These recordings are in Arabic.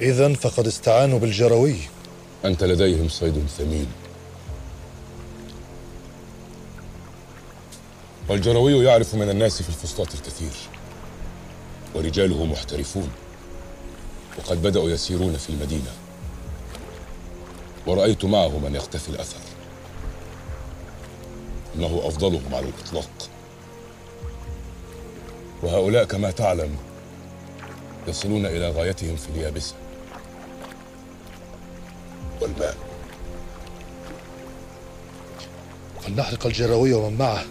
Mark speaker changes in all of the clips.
Speaker 1: إذا فقد استعانوا بالجروي.
Speaker 2: أنت لديهم صيد ثمين. والجروي يعرف من الناس في الفسطاط الكثير ورجاله محترفون وقد بدأوا يسيرون في المدينة. ورأيت معه من يختفي الأثر. إنه أفضلهم على الإطلاق. وهؤلاء كما تعلم يصلون إلى غايتهم في اليابسة. والماء.
Speaker 1: فلنحرق الجروي ومن معه.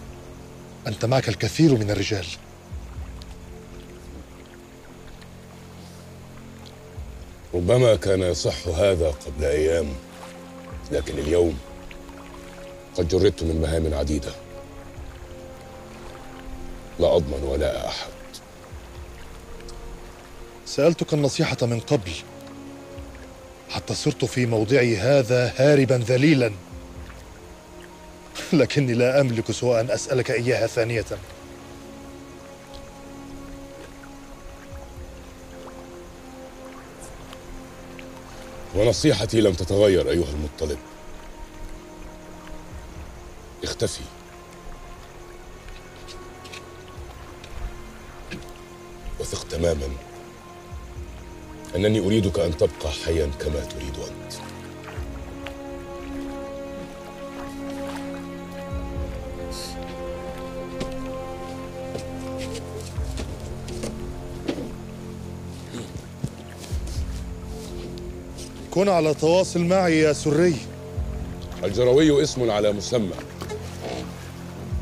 Speaker 1: أنت معك الكثير من الرجال.
Speaker 2: ربما كان يصح هذا قبل أيام لكن اليوم قد جردت من مهام عديدة. لا أضمن ولا أحد.
Speaker 1: سألتك النصيحة من قبل. حتى صرت في موضعي هذا هاربا ذليلا. لكني لا أملك سوى أن أسألك إياها ثانية.
Speaker 2: ونصيحتي لم تتغير أيها المطلب. اختفي. وثق تماما. أنني أريدك أن تبقى حيا كما تريد أنت.
Speaker 1: كن على تواصل معي يا سري.
Speaker 2: الجروي اسم على مسمى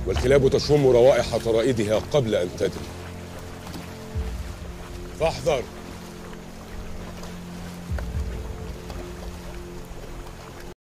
Speaker 2: والكلاب تشم روائح طرائدها قبل أن تدري. فاحذر.